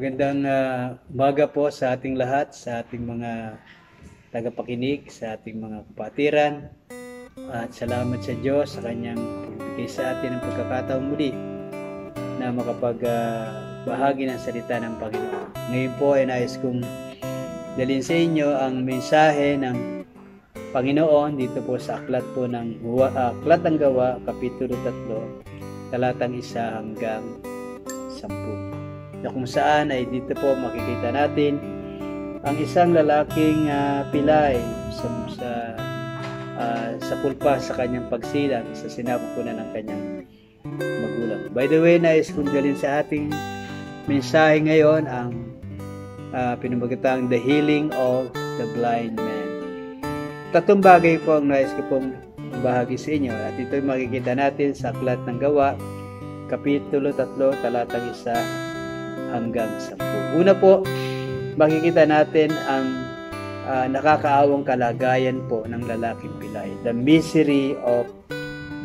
Magandang uh, umaga po sa ating lahat, sa ating mga tagapakinig, sa ating mga kapatiran. At salamat sa Diyos sa kanyang pagbigay sa atin ng pagkakataon muli na makapagbahagi uh, ng salita ng Panginoon. Ngayon po ay nais kong dalhin sa inyo ang mensahe ng Panginoon dito po sa aklat po ng uh, Aklat ng Gawa, Kapitulo 3, talatang 1 hanggang 10 na kung saan ay dito po makikita natin ang isang lalaking uh, pilay sa sa, uh, sa kulpa sa kanyang pagsilang sa sinapupunan ng kanyang magulang. By the way, nais kong dalhin sa ating mensahe ngayon ang uh, pinumagatang The Healing of the Blind Man. Tatlong bagay po ang nais ko pong bahagi sa inyo at ito'y makikita natin sa Aklat ng Gawa, Kapitulo 3, talatang 1 hanggang 10. Una po, makikita natin ang uh, nakakaawang kalagayan po ng lalaking pilay. The misery of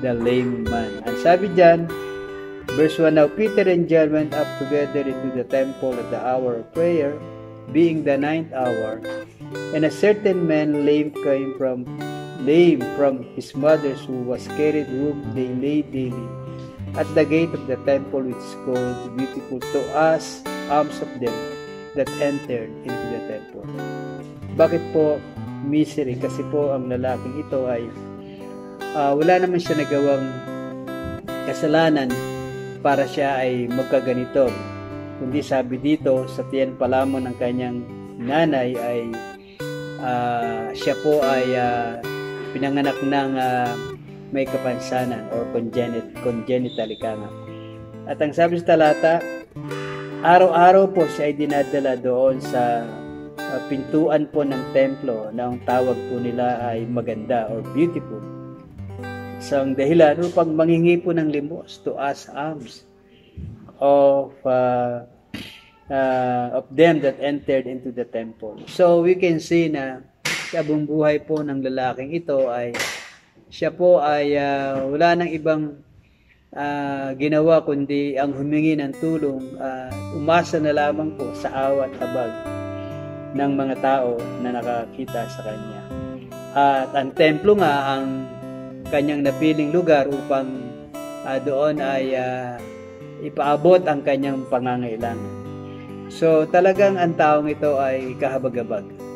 the lame man. Ang sabi dyan, verse 1, Now Peter and John went up together into the temple at the hour of prayer, being the ninth hour, and a certain man lame came from lame from his mother's who was carried whom they laid daily at the gate of the temple which is called Beautiful to us, alms of them that entered into the temple. Bakit po misery? Kasi po ang lalaking ito ay uh, wala naman siya nagawang kasalanan para siya ay magkaganito. Kundi sabi dito, sa tiyan pa lamang ng kanyang nanay ay uh, siya po ay uh, pinanganak ng uh, may kapansanan or congenit, congenital ika nga. At ang sabi sa talata, araw-araw po siya ay dinadala doon sa uh, pintuan po ng templo na ang tawag po nila ay maganda or beautiful. Isang dahilan upang manghingi po ng limos to ask alms of uh, uh, of them that entered into the temple. So we can see na sa buong buhay po ng lalaking ito ay siya po ay uh, wala nang ibang uh, ginawa kundi ang humingi ng tulong uh, umasa na lamang po sa awat habag ng mga tao na nakakita sa kanya. At ang templo nga ang kanyang napiling lugar upang uh, doon ay uh, ipaabot ang kanyang pangangailangan. So talagang ang taong ito ay kahabag-habag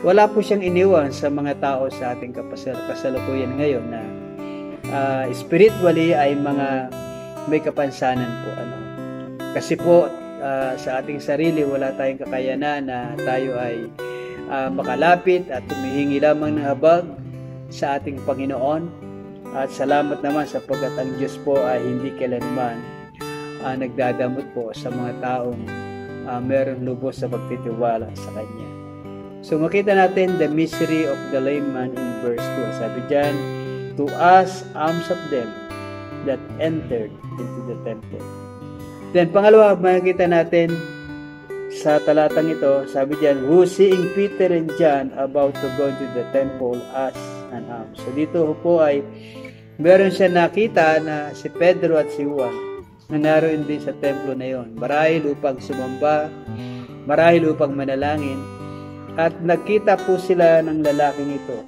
wala po siyang iniwan sa mga tao sa ating kapasal kasalukuyan ngayon na uh, spiritually ay mga may kapansanan po ano kasi po uh, sa ating sarili wala tayong kakayanan na tayo ay uh, makalapit at tumihingi lamang ng habag sa ating Panginoon at salamat naman sapagkat ang Diyos po ay hindi kailanman uh, nagdadamot po sa mga taong uh, meron lubos sa pagtitiwala sa Kanya. So makita natin the misery of the lame man in verse 2. Sabi dyan, to us alms of them that entered into the temple. Then pangalawa, makikita natin sa talatang ito, sabi dyan, who seeing Peter and John about to go into the temple as an alms. So dito po ay meron siya nakita na si Pedro at si Juan na naroon din sa templo na yon. Marahil upang sumamba, marahil upang manalangin, at nakita po sila ng lalaking ito.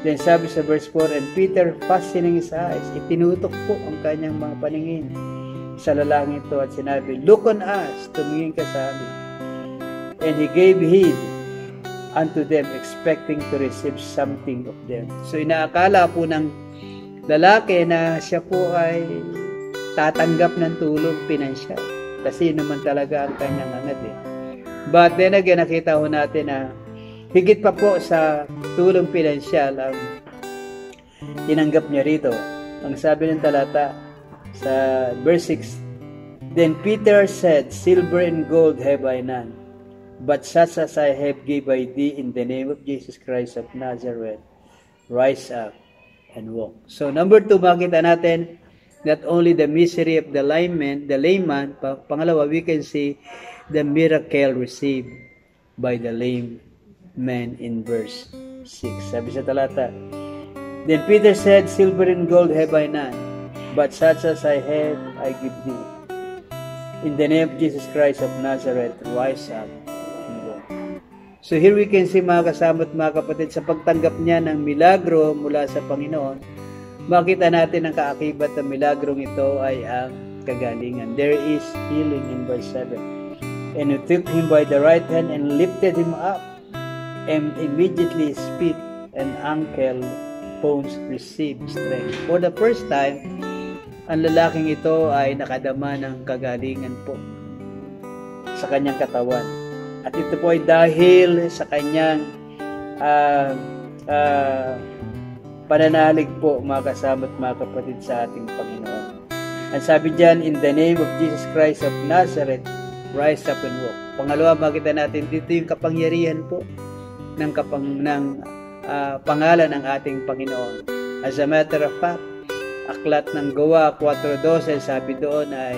Then sabi sa verse 4, And Peter fastening his eyes, itinutok po ang kanyang mga paningin sa lalaking ito at sinabi, Look on us, tumingin ka sa amin. And he gave heed unto them, expecting to receive something of them. So inaakala po ng lalaki na siya po ay tatanggap ng tulong pinansyal. Kasi naman talaga ang kanyang angat eh. But then again, nakita ho natin na higit pa po sa tulong pinansyal ang tinanggap niya rito. Ang sabi ng talata sa verse 6, Then Peter said, Silver and gold have I none, but such as I have give I thee in the name of Jesus Christ of Nazareth. Rise up and walk. So number two, makita natin not only the misery of the layman, the layman, pangalawa, we can see the miracle received by the lame man in verse 6. Sabi sa talata, Then Peter said, Silver and gold have I none, but such as I have, I give thee. In the name of Jesus Christ of Nazareth, rise up and walk. So here we can see mga kasama at mga kapatid, sa pagtanggap niya ng milagro mula sa Panginoon, makita natin ang kaakibat ng milagrong ito ay ang kagalingan. There is healing in verse 7. And he took him by the right hand and lifted him up, and immediately feet and ankle bones received strength. For the first time, ang lalaking ito ay nakadama ng kagalingan po sa kanyang katawan. At ito po ay dahil sa kanyang uh, uh, pananalig po mga kasama at mga kapatid sa ating Panginoon. Ang sabi diyan, in the name of Jesus Christ of Nazareth, rise up and walk. Pangalawa, makita natin dito yung kapangyarihan po ng kapang ng uh, pangalan ng ating Panginoon. As a matter of fact, aklat ng gawa 4.12 sabi doon ay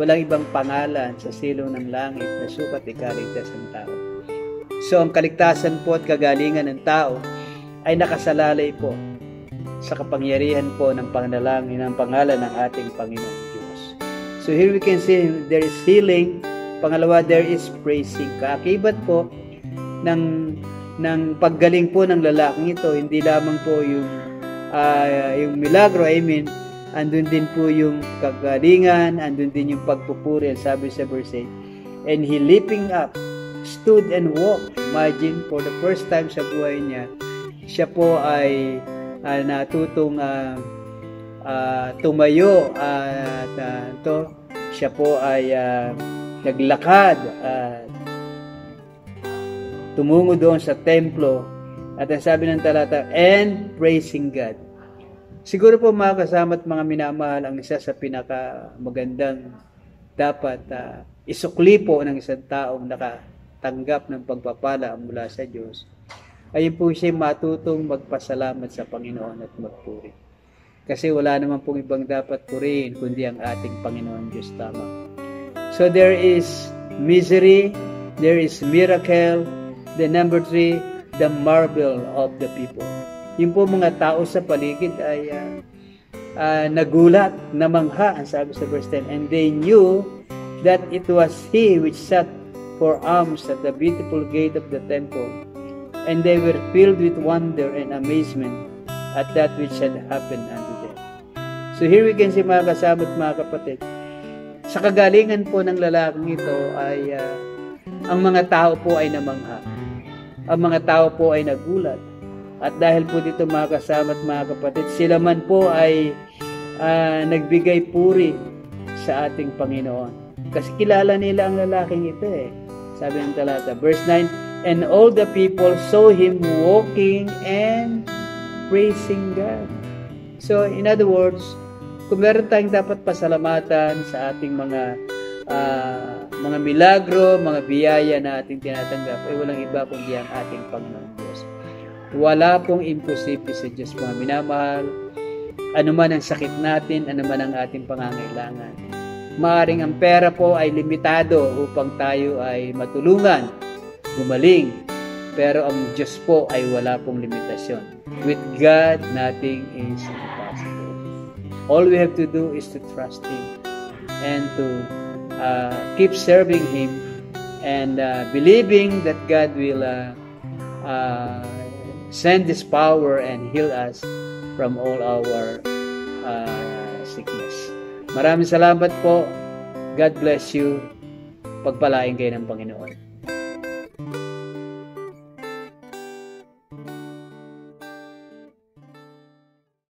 walang ibang pangalan sa silong ng langit na sukat ikaligtas ng tao. So ang kaligtasan po at kagalingan ng tao ay nakasalalay po sa kapangyarihan po ng panalangin ng pangalan ng ating Panginoon Diyos. So here we can see there is healing. Pangalawa, there is praising. Kaakibat po ng ng paggaling po ng lalaking ito, hindi lamang po yung uh, yung milagro, I mean, andun din po yung kagalingan, andun din yung pagpupuri, sabi sa verse 8. And he leaping up, stood and walked. Imagine, for the first time sa buhay niya, siya po ay uh, natutong uh, uh, tumayo at uh, to, siya po ay uh, naglakad uh, tumungo doon sa templo at ang sabi ng talata, and praising God. Siguro po mga kasama at mga minamahal, ang isa sa pinaka magandang dapat uh, isukli po ng isang taong nakatanggap ng pagpapala mula sa Diyos, ay po siya matutong magpasalamat sa Panginoon at magpuri. Kasi wala naman pong ibang dapat purihin kundi ang ating Panginoon Diyos tama. So there is misery, there is miracle, the number three, the marvel of the people. Yung po mga tao sa paligid ay uh, uh, nagulat, namangha, ang sabi sa verse 10, and they knew that it was he which sat for alms at the beautiful gate of the temple, and they were filled with wonder and amazement at that which had happened unto them. So here we can see mga kasama at mga kapatid, sa kagalingan po ng lalaking ito ay uh, ang mga tao po ay namangha ang mga tao po ay nagulat. At dahil po dito mga kasama at mga kapatid, sila man po ay uh, nagbigay puri sa ating Panginoon. Kasi kilala nila ang lalaking ito eh. Sabi ng talata, verse 9, And all the people saw him walking and praising God. So, in other words, kung meron tayong dapat pasalamatan sa ating mga uh, mga milagro, mga biyaya na ating tinatanggap ay walang iba kundi ang ating Panginoon Diyos. Wala pong imposible sa Diyos mga minamahal. Ano man ang sakit natin, ano man ang ating pangangailangan. Maaring ang pera po ay limitado upang tayo ay matulungan, gumaling. Pero ang Diyos po ay wala pong limitasyon. With God, nothing is impossible. All we have to do is to trust Him and to uh, keep serving Him and uh, believing that God will uh, uh, send His power and heal us from all our uh, sickness. Maraming salamat po. God bless you. Pagpalain kayo ng Panginoon.